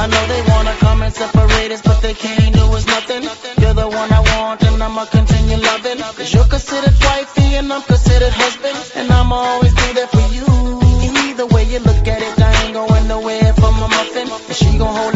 I know they wanna come and separate us, but they can't do us nothing. You're the one I want, and I'ma continue loving. Cause you're considered wifey, and I'm considered husband. And I'ma always do that for you. Either way you look at it, I ain't going nowhere for my muffin. And she gon' hold